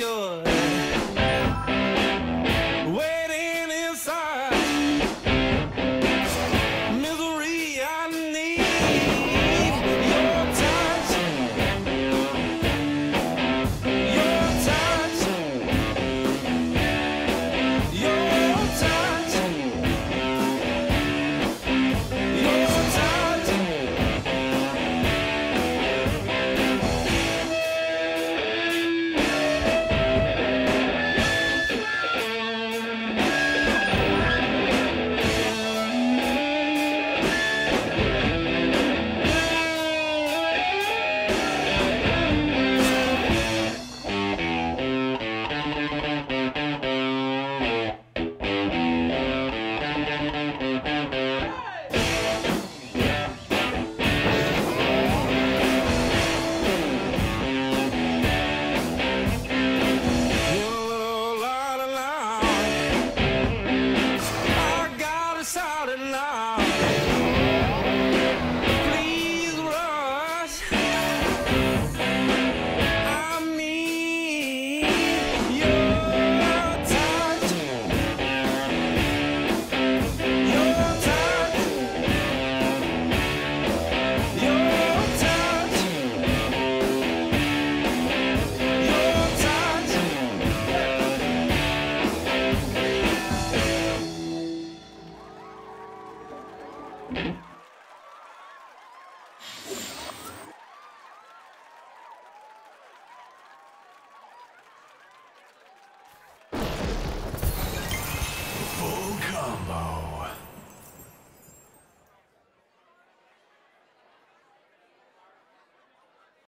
I Full combo.